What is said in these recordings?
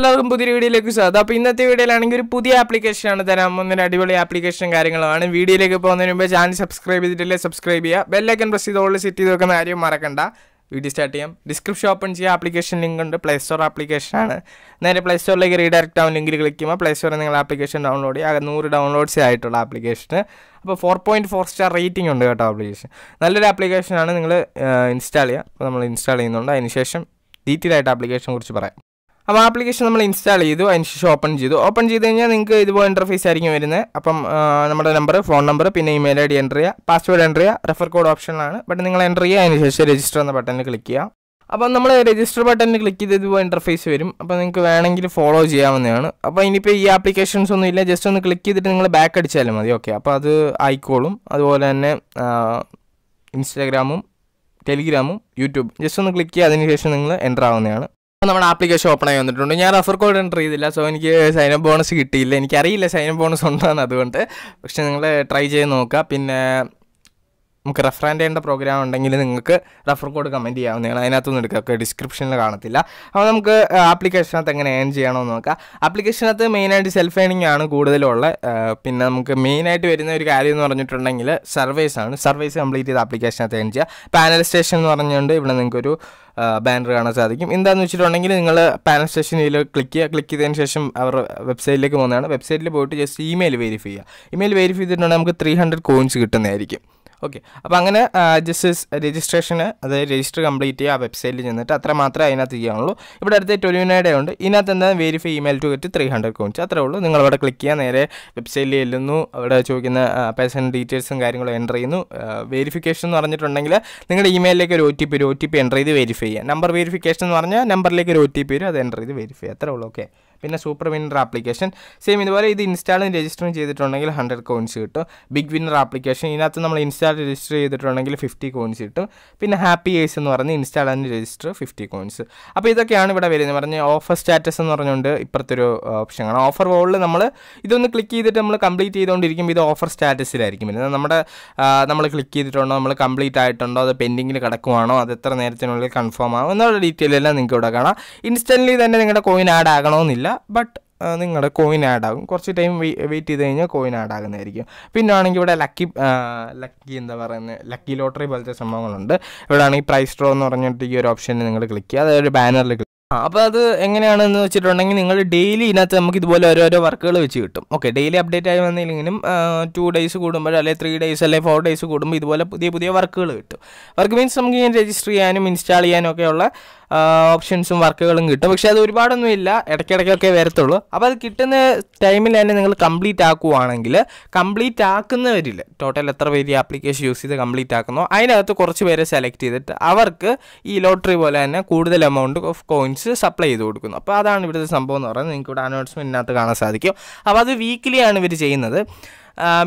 എല്ലാവർക്കും പുതിയ വീഡിയോയിലേക്ക് സ്വാഗതം. അപ്പോൾ ഇന്നത്തെ വീഡിയോയിലാണെങ്കിൽ ഒരു പുതിയ ആപ്ലിക്കേഷനാണ് തരാൻ പോകുന്ന അടിപൊളി ആപ്ലിക്കേഷൻ കാര്യങ്ങളാണ്. വീഡിയോയിലേക്ക് പോകുന്നതിന് മുമ്പ് ചാനൽ സബ്സ്ക്രൈബ് ചെയ്തിട്ടില്ലേ സബ്സ്ക്രൈബ് ചെയ്യുക. ബെല്ലൈക്കൻ പ്രസ് ചെയ്ത് ഓൾഡ് സെറ്റ് ചെയ്ത് വെക്കുന്ന കാര്യം മറക്കണ്ട. വീഡിയോ സ്റ്റാർട്ട് ചെയ്യാം. ഡിസ്ക്രിപ്ഷൻ ഓപ്പൺ ചെയ്യുക ആപ്ലിക്കേഷൻ ലിങ്ക് ഉണ്ട്. പ്ലേ സ്റ്റോർ ആപ്ലിക്കേഷനാണ് നേരെ പ്ലേ സ്റ്റോറിലേക്ക് റീഡയറക്റ്റ് ആവും ലിങ്കിൽ ക്ലിക്ക് ചെയ്യുമ്പോൾ പ്ലേ സ്റ്റോറിൽ നിങ്ങൾ ആപ്ലിക്കേഷൻ ഡൗൺലോഡ് ചെയ്യുക. നൂറ് ഡൗൺലോഡ്സ് ആയിട്ടുള്ള ആപ്ലിക്കേഷന് അപ്പോൾ four point four star rating ഉണ്ട് കേട്ടോ ആപ്ലിക്കേഷൻ നല്ലൊരു ആപ്ലിക്കേഷനാണ് നിങ്ങൾ ഇൻസ്റ്റാൾ ചെയ്യുക. അപ്പോൾ നമ്മൾ ഇൻസ്റ്റാൾ ചെയ്യുന്നുണ്ട്. അതിനുശേഷം ഡീറ്റെയിൽ ആയിട്ട് ആപ്ലിക്കേഷനെ കുറിച്ച് പറയാം. അപ്പോൾ ആപ്ലിക്കേഷൻ നമ്മൾ ഇൻസ്റ്റാൾ ചെയ്തു അതിനുശേഷം ഓപ്പൺ ചെയ്തു. ഓപ്പൺ ചെയ്ത് കഴിഞ്ഞാൽ നിങ്ങൾക്ക് ഇതുപോലെ ഇന്റർഫേസ് ആയിരിക്കും വരുന്നത്. അപ്പം നമ്മുടെ നമ്പർ ഫോൺ നമ്പർ പിന്നെ ഇമെയിൽ ഐ ഡി എന്റർ ചെയ്യുക. പാസ്വേഡ് എന്റർ ചെയ്യുക. റെഫർ കോഡ് ഓപ്ഷനിലാണ് ബട്ട് നിങ്ങൾ എന്റർ ചെയ്യുക അതിനുശേഷം രജിസ്റ്റർ എന്ന ബട്ടണിൽ ക്ലിക്ക് ചെയ്യുക. അപ്പം നമ്മൾ രജിസ്റ്റർ ബട്ടണിൽ ക്ലിക്ക് ചെയ്ത് ഇതുപോലെ ഇന്റർഫേസ് വരും. അപ്പോൾ നിങ്ങൾക്ക് വേണമെങ്കിൽ ഫോളോ ചെയ്യാവുന്നതാണ്. അപ്പോൾ ഇനിയിപ്പോൾ ഈ ആപ്ലിക്കേഷൻസ് ഒന്നും ഇല്ല. ജസ്റ്റ് ഒന്ന് ക്ലിക്ക് ചെയ്തിട്ട് നിങ്ങൾ ബാക്ക് അടിച്ചാലും മതി. ഓക്കെ അപ്പോൾ അത് ആയിക്കോളും. അതുപോലെ തന്നെ ഇൻസ്റ്റാഗ്രാമും ടെലിഗ്രാമും യൂട്യൂബ് ജസ്റ്റ് ഒന്ന് ക്ലിക്ക് ചെയ്യുക. അതിനുശേഷം നിങ്ങൾ എന്റർ ആവുന്നതാണ്. നമ്മുടെ ആപ്ലിക്കേഷൻ ഓപ്പൺ ആയി വന്നിട്ടുണ്ട്. ഞാൻ റഫർ കോഡ് എന്റർ ചെയ്തില്ല. സോ എനിക്ക് സൈനം ബോണസ് കിട്ടിയില്ല. എനിക്കറിയില്ല സൈനം ബോണസ് ഉണ്ടോയെന്ന് അതുകൊണ്ട്. പക്ഷേ നിങ്ങൾ ട്രൈ ചെയ്ത് നോക്കുക. പിന്നെ നമുക്ക് റെഫർ ചെയ്യേണ്ട പ്രോഗ്രാം ഉണ്ടെങ്കിൽ നിങ്ങൾക്ക് റെഫർ കോഡ് കമന്റ് ചെയ്യാവുന്നതാണ്. അതിനകത്തൊന്നും എടുക്കുക. ഡിസ്ക്രിപ്ഷനിൽ കാണത്തില്ല. അപ്പോൾ നമുക്ക് ആപ്ലിക്കേഷനകത്ത് എങ്ങനെ ഏൺ ചെയ്യണമെന്ന് നോക്കാം. ആപ്ലിക്കേഷനകത്ത് മെയിനായിട്ട് സെൽഫ് ഏണിംഗ് ആണ് കൂടുതലുള്ള പിന്നെ നമുക്ക് മെയിനായിട്ട് വരുന്ന ഒരു കാര്യം എന്ന് പറഞ്ഞിട്ടുണ്ടെങ്കിൽ സർവേസ് ആണ്. സർവേസ് കംപ്ലീറ്റ് ചെയ്ത് ആപ്ലിക്കേഷനകത്ത് ഏൺ ചെയ്യുക. പാനൽ സ്റ്റേഷൻ എന്ന് പറഞ്ഞുകൊണ്ട് ഇവിടെ നിങ്ങൾക്കൊരു ബാനർ കാണാൻ സാധിക്കും. എന്താണെന്ന് വെച്ചിട്ടുണ്ടെങ്കിൽ നിങ്ങൾ പാനൽ സ്റ്റേഷനിൽ ക്ലിക്ക് ചെയ്യുക. ക്ലിക്ക് ചെയ്തതിന് ശേഷം അവർ വെബ്സൈറ്റിലേക്ക് പോകുന്നതാണ്. വെബ്സൈറ്റിൽ പോയിട്ട് ജസ്റ്റ് ഇമെയിൽ വെരിഫൈ ചെയ്യുക. ഇമെയിൽ വെരിഫൈ ചെയ്തിട്ടുണ്ടെങ്കിൽ നമുക്ക് ത്രീ ഹൺഡ്രഡ് കോയിൻസ് കിട്ടുന്നതായിരിക്കും. ഓക്കെ അപ്പോൾ അങ്ങനെ ജസ്റ്റ് രജിസ്ട്രേഷന് അതായത് രജിസ്റ്റർ കംപ്ലീറ്റ് ചെയ്യുക ആ വെബ്സൈറ്റിൽ ചെന്നിട്ട്. അത്ര മാത്രമേ അതിനകത്ത് ചെയ്യാനുള്ളൂ. ഇവിടെ അടുത്ത് ടൊലിനയുടെ ഉണ്ട്. ഇതിനകത്ത് എന്താ? Verify email to get three hundred coins അത്രേ ഉള്ളൂ. നിങ്ങൾ അവിടെ ക്ലിക്ക് ചെയ്യുക നേരെ വെബ്സൈറ്റിൽ ചെല്ലുന്നു. അവിടെ ചോദിക്കുന്ന പേഴ്സൺ ഡീറ്റെയിൽസും കാര്യങ്ങളും എന്റർ ചെയ്യുന്നു. വെരിഫിക്കേഷൻ എന്ന് പറഞ്ഞിട്ടുണ്ടെങ്കിൽ നിങ്ങളുടെ ഇമെയിലിലേക്ക് ഒരു ഒ ടി പി ഒരു ഒ ടി പി എന്റർ ചെയ്ത് വെരിഫൈ ചെയ്യുക നമ്പർ വെരിഫിക്കേഷൻ എന്ന് പറഞ്ഞാൽ നമ്പറിലേക്ക് ഒരു ഒ ടി പി വരും. അത് എന്റർ ചെയ്ത് വെരിഫൈ അത്രേ ഉള്ളൂ. ഓക്കെ പിന്നെ സൂപ്പർ വിന്നർ ആപ്ലിക്കേഷൻ സെയിം ഇതുപോലെ ഇത് ഇൻസ്റ്റാളും രജിസ്റ്ററും ചെയ്തിട്ടുണ്ടെങ്കിൽ ഹൺഡ്രഡ് കോയിൻസ് കിട്ടും. ബിഗ് വിന്നർ ആപ്ലിക്കേഷൻ ഇതിനകത്ത് നമ്മൾ ഇൻസ്റ്റാൾ രജിസ്റ്റർ ചെയ്തിട്ടുണ്ടെങ്കിൽ ഫിഫ്റ്റി കോയിൻസ് കിട്ടും. പിന്നെ ഹാപ്പി ഏസ് എന്ന് പറഞ്ഞ് install and register fifty coins അപ്പോൾ ഇതൊക്കെയാണ് ഇവിടെ വരുന്നത്. പറഞ്ഞ് ഓഫർ സ്റ്റാറ്റസ് എന്ന് പറഞ്ഞുകൊണ്ട് ഇപ്പുറത്തെ ഒരു ഓപ്ഷനാണ് ഓഫർ വോളിൽ നമ്മൾ ഇതൊന്ന് ക്ലിക്ക് ചെയ്തിട്ട് നമ്മൾ കംപ്ലീറ്റ് ചെയ്തുകൊണ്ടിരിക്കും ഇത് ഓഫർ സ്റ്റാറ്റസിലായിരിക്കും വരുന്നത്. നമ്മുടെ നമ്മൾ ക്ലിക്ക് ചെയ്തിട്ടുണ്ടോ നമ്മൾ കംപ്ലീറ്റ് ആയിട്ടുണ്ടോ അത് പെൻഡിങ്ങിൽ കിടക്കുവാണോ അത് എത്ര നേരത്തിനുള്ളിൽ കൺഫേം ആവും എന്നുള്ള ഡീറ്റെയിൽ എല്ലാം നിങ്ങൾക്ക് ഇവിടെ കാണാം. ഇൻസ്റ്റന്റ്ലി തന്നെ നിങ്ങളുടെ കോയിൻ ആഡ് ആകണമെന്നില്ല. ബട്ട് നിങ്ങളുടെ കോയിൻ ആഡ് ആകും. കുറച്ച് ടൈം വെയിറ്റ് ചെയ്ത് കഴിഞ്ഞാൽ കോയിൻ ആഡ് ആകുന്നതായിരിക്കും. പിന്നെ ആണെങ്കിൽ ഇവിടെ ലക്കി ലക്കി എന്താ പറയുന്നത് ലക്കി ലോട്ടറി പോലത്തെ സംഭവങ്ങളുണ്ട്. ഇവിടെ ആണെങ്കിൽ പ്രൈസ് ഡ്രോ എന്ന് പറഞ്ഞിട്ട് ഈ ഒരു ഓപ്ഷനിൽ നിങ്ങൾ ക്ലിക്ക് ചെയ്യുക. അതായത് ബാനറിൽ ആ അപ്പോൾ അത് എങ്ങനെയാണെന്ന് വെച്ചിട്ടുണ്ടെങ്കിൽ നിങ്ങൾ ഡെയിലി ഇതിനകത്ത് നമുക്ക് ഇതുപോലെ ഓരോരോ വർക്കുകൾ വെച്ച് കിട്ടും. ഓക്കെ ഡെയിലി അപ്ഡേറ്റ് ആയി വന്നില്ലെങ്കിലും ടു ഡേയ്സ് കൂടുമ്പോൾ അല്ലെങ്കിൽ ത്രീ ഡേയ്സ് അല്ലെങ്കിൽ ഫോർ ഡേയ്സ് കൂടുമ്പോൾ ഇതുപോലെ പുതിയ പുതിയ വർക്കുകൾ കിട്ടും. വർക്ക് മീൻസ് നമുക്ക് രജിസ്റ്റർ ചെയ്യാനും ഇൻസ്റ്റാൾ ചെയ്യാനും ഒക്കെയുള്ള ഓപ്ഷൻസും വർക്കുകളും കിട്ടും. പക്ഷേ അത് ഒരുപാടൊന്നും ഇല്ല. ഇടയ്ക്കിടയ്ക്കൊക്കെ വരത്തുള്ളൂ. അപ്പോൾ അത് കിട്ടുന്ന ടൈമിൽ തന്നെ നിങ്ങൾ കംപ്ലീറ്റ് ആക്കുവാണെങ്കിൽ കംപ്ലീറ്റ് ആക്കുന്നവരിൽ ടോട്ടൽ എത്ര പേര് ഈ ആപ്ലിക്കേഷൻ യൂസ് ചെയ്ത് കംപ്ലീറ്റ് ആക്കുന്നോ? അതിനകത്ത് കുറച്ച് പേരെ സെലക്ട് ചെയ്തിട്ട് അവർക്ക് ഈ ലോട്ടറി പോലെ തന്നെ കൂടുതൽ എമൗണ്ട് ഓഫ് കോയിൻസ് സപ്ലൈ ചെയ്ത് കൊടുക്കുന്നു. അപ്പോൾ അതാണ് ഇവിടുത്തെ സംഭവം എന്ന് പറയുന്നത്. നിങ്ങൾക്ക് ഇവിടെ അനൗൺസ്മെന്റിനകത്ത് കാണാൻ സാധിക്കും. അപ്പോൾ അത് വീക്കിലിയാണ് ഇവർ ചെയ്യുന്നത്.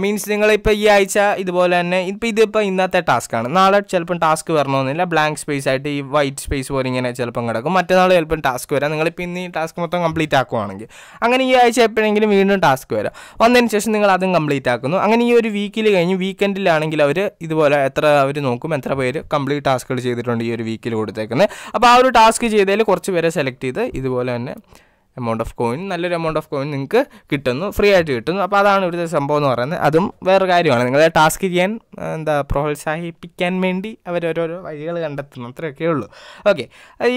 മീൻസ് നിങ്ങൾ നിങ്ങളിപ്പോൾ ഈ ആഴ്ച ഇതുപോലെ തന്നെ ഇപ്പോൾ ഇതിപ്പോൾ ഇന്നത്തെ ടാസ്ക് ആണ്. നാളെ ചിലപ്പം ടാസ്ക് വരണമെന്നില്ല. ബ്ലാങ്ക് സ്പേസ് ആയിട്ട് ഈ വൈറ്റ് സ്പേസ് പോലെ ഇങ്ങനെ ചിലപ്പം കിടക്കും. മറ്റന്നാൾ ചിലപ്പം ടാസ്ക് വരാം. നിങ്ങളിപ്പോൾ ഇന്ന് ഈ ടാസ്ക് മൊത്തം കംപ്ലീറ്റ് ആക്കുവാണെങ്കിൽ. അങ്ങനെ ഈ ആഴ്ച എപ്പോഴെങ്കിലും വീണ്ടും ടാസ്ക് വരാം. വന്നതിന് ശേഷം നിങ്ങൾ അതും കംപ്ലീറ്റ് ആക്കുന്നു. അങ്ങനെ ഈ ഒരു വീക്കിൽ കഴിഞ്ഞ് വീക്കെൻഡിലാണെങ്കിൽ അവർ ഇതുപോലെ എത്ര അവർ നോക്കും എത്ര പേര് കംപ്ലീറ്റ് ടാസ്കുകൾ ചെയ്തിട്ടുണ്ട് ഈ ഒരു വീക്കിൽ കൊടുത്തേക്കുന്നത് അപ്പോൾ ആ ഒരു ടാസ്ക് ചെയ്തതിൽ കുറച്ച് പേരെ സെലക്ട് ചെയ്ത് ഇതുപോലെ തന്നെ എമൗണ്ട് ഓഫ് കോയിൻ നല്ലൊരു എമൗണ്ട് ഓഫ് കോയിൻ നിങ്ങൾക്ക് കിട്ടുന്നു ഫ്രീ ആയിട്ട് കിട്ടുന്നു. അപ്പോൾ അതാണ് ഇവിടുത്തെ സംഭവം എന്ന് പറയുന്നത്. അതും വേറെ കാര്യമാണ്. നിങ്ങളെ ടാസ്ക് ചെയ്യാൻ എന്താ പ്രോത്സാഹിപ്പിക്കാൻ വേണ്ടി അവർ ഓരോരോ വഴികൾ കണ്ടെത്തുന്നു. അത്രയൊക്കെ ഉള്ളൂ. ഓക്കെ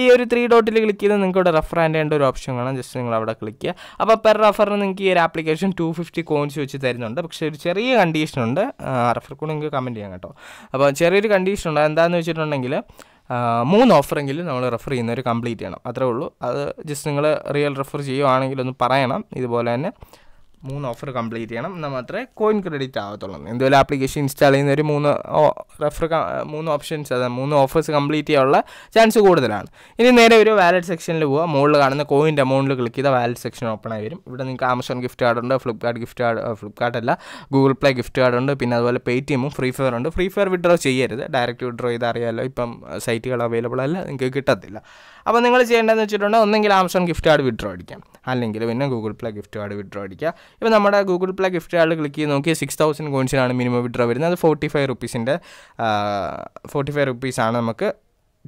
ഈ ഒരു ത്രീ ഡോട്ടിൽ ക്ലിക്ക് ചെയ്ത് നിങ്ങൾക്ക് ഇവിടെ റെഫർ ചെയ്യേണ്ട ഒരു ഓപ്ഷൻ കാണാം. ജസ്റ്റ് നിങ്ങൾ അവിടെ ക്ലിക്ക് ചെയ്യുക. അപ്പോൾ പെർ റെഫറിന് നിങ്ങൾക്ക് ഈ ഒരു ആപ്ലിക്കേഷൻ ടു ഫിഫ്റ്റി കോയിൻസ് വെച്ച് തരുന്നുണ്ട്. പക്ഷേ ഒരു ചെറിയ കണ്ടീഷനുണ്ട് റെഫർ കൂടെ നിങ്ങൾക്ക് കമന്റ് ചെയ്യാം കേട്ടോ. അപ്പോൾ ചെറിയൊരു കണ്ടീഷനുണ്ട് എന്താണെന്ന് വെച്ചിട്ടുണ്ടെങ്കിൽ മൂന്ന് ഓഫറെങ്കിലും നമ്മൾ റെഫർ ചെയ്യുന്നവർ കംപ്ലീറ്റ് ചെയ്യണം. അത്രേ ഉള്ളൂ. അത് ജസ്റ്റ് നിങ്ങൾ റിയൽ റെഫർ ചെയ്യുവാണെങ്കിൽ ഒന്ന് പറയണം. ഇതുപോലെ തന്നെ മൂന്ന് ഓഫർ കംപ്ലീറ്റ് ചെയ്യണം. എന്നാൽ മാത്രമേ കോയിൻ ക്രെഡിറ്റ് ആവത്തുള്ളൂ. എന്തുപോലെ ആപ്ലിക്കേഷൻ ഇൻസ്റ്റാൾ ചെയ്യുന്ന ഒരു മൂന്ന് റെഫർ മൂന്ന് ഓപ്ഷൻസ് അതായത് മൂന്ന് ഓഫേഴ്സ് കംപ്ലീറ്റ് ചെയ്യാനുള്ള ചാൻസ് കൂടുതലാണ്. ഇനി നേരെ ഒരു വാലറ്റ് സെക്ഷനിൽ പോവുക മുകളിൽ കാണുന്ന കോയിന്റെ എമൗണ്ടിൽ ക്ലിക്ക് ചെയ്താൽ വാലറ്റ് സെക്ഷൻ ഓപ്പൺ ആയി വരും. ഇവിടെ നിങ്ങൾക്ക് ആമസോൺ ഗിഫ്റ്റ് കാർഡ് ഉണ്ട് ഫ്ലിപ്കാർട്ട് ഗിഫ്റ്റ് കാർഡ് ഫ്ലിപ്കാർട്ട് അല്ല ഗൂഗിൾ പ്ലേ ഗിഫ്റ്റ് കാർഡ് ഉണ്ട് പിന്നെ അതുപോലെ പേ ടി എമ്മും ഫ്രീ ഫയർ ഉണ്ട്. ഫ്രീ ഫയർ വിഡ്രോ ചെയ്യരുത്. ഡയറക്റ്റ് വിഡ്രോ ചെയ്ത് അറിയാമല്ലോ ഇപ്പം സൈറ്റുകൾ അവൈലബിൾ അല്ല നിങ്ങൾക്ക് കിട്ടത്തില്ല. അപ്പോൾ നിങ്ങൾ ചെയ്യേണ്ടതെന്ന് വെച്ചിട്ടുണ്ടെങ്കിൽ ഒന്നെങ്കിൽ ആമസോൺ ഗിഫ്റ്റ് കാർഡ് വിഡ്രോ അടിക്കാം. അല്ലെങ്കിൽ പിന്നെ Google play gift card withdraw അടിക്കുക. ഇപ്പോൾ നമ്മുടെ Google play gift card click ചെയ്ത് നോക്കിയാൽ സിക്സ് തൗസൻഡ് കോയിൻസിനാണ് മിനിമം വിഡ്രോ വരുന്നത്. അത് ഫോർട്ടി ഫൈവ് റുപ്പീസിന്റെ ഫോർട്ടി ഫൈവ് റുപ്പീസാണ് നമുക്ക്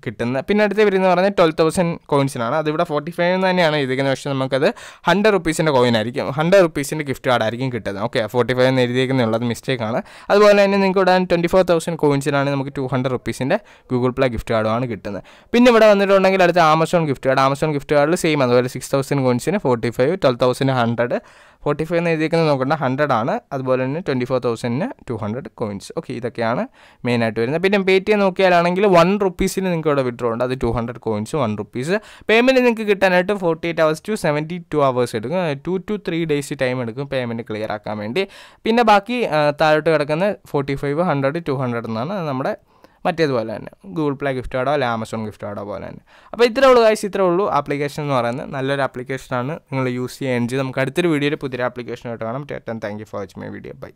കിട്ടുന്നത് പിന്നെ അടുത്ത വരുന്നത് പറഞ്ഞാൽ ട്വൽവ് തൗസൻഡ് കോയിൻസിനാണ് അതിവിടെ ഫോർട്ടി ഫൈവ് എന്ന് തന്നെയാണ് എഴുതിയിരിക്കുന്നത്. പക്ഷേ നമുക്കത് ഹൺഡ്രഡ് റുപ്പീസിന്റെ കോയിൻ ആയിരിക്കും. ഹൺഡ്രഡ് റുപ്പീസിന്റെ ഗിഫ്റ്റ് കാർഡ് ആയിരിക്കും കിട്ടുന്നത്. ഓക്കെ ഫോർട്ടി ഫൈവ് എന്ന് എഴുതിയിരിക്കുന്നുള്ളത് മിസ്റ്റേക്കാണ് അതുപോലെ തന്നെ നിങ്ങൾക്ക് ഇവിടെ ട്വന്റി ഫോർ തൗസൻഡ് കോയിൻസിനാണ് നമുക്ക് ടു ഹൺഡ്രഡ് റുപ്പീസിന്റെ ഗൂഗിൾ പ്ലേ ഗിഫ്റ്റ് കാർഡുമാണ് കിട്ടുന്നത്. പിന്നെ ഇവിടെ വന്നിട്ടുണ്ടെങ്കിൽ അടുത്ത Amazon gift card Amazon gift കാർഡിൽ സെയിം അതുപോലെ six thousand കോയിൻസിന് forty five twelve thousand hundred forty five എന്ന് എഴുതിയിരിക്കുന്നത് നോക്കേണ്ട ഹൺഡ്രഡ് ആണ്. അതുപോലെ തന്നെ ട്വന്റി ഫോർ തൗസൻഡിന് ടു ഹൺഡ്രഡ് കോയിൻസ് ഓക്കെ ഇതൊക്കെയാണ് മെയിനായിട്ട് വരുന്നത്. പിന്നെ പേ ടി എം നോക്കിയാലാണെങ്കിൽ വൺ റുപ്പീസിന് നിങ്ങൾക്ക് ഇവിടെ വിഡ്രോ ഉണ്ട്. അത് two hundred coins one rupees payment നിങ്ങൾക്ക് കിട്ടാനായിട്ട് forty eight hours to seventy two hours എടുക്കും to two three days time എടുക്കും പേയ്മെന്റ് ക്ലിയർ ആക്കാൻ വേണ്ടി. പിന്നെ ബാക്കി താഴോട്ട് കിടക്കുന്ന forty five hundred two hundred എന്നാണ് നമ്മുടെ മറ്റേതുപോലെ തന്നെ. ഗൂഗിൾ പ്ലേ ഗിഫ്റ്റ് കാർഡോ അല്ലെ ആമസോൺ ഗിഫ്റ്റ് കാർഡോ പോലെ തന്നെ. അപ്പോൾ ഇത്രേ ഉള്ളൂ കാശ് ഇത്രേ ഉള്ളൂ ആപ്ലിക്കേഷൻ എന്ന് പറയുന്നത്. നല്ലൊരു ആപ്ലിക്കേഷനാണ് നിങ്ങൾ യൂസ് ചെയ്യാൻ ചെയ്ത് നമുക്ക് അടുത്തൊരു വീഡിയോയിൽ പുതിയൊരു ആപ്ലിക്കേഷൻ ആയിട്ട് കാണാം. ടേറ്റൻ thank you for watch my video bye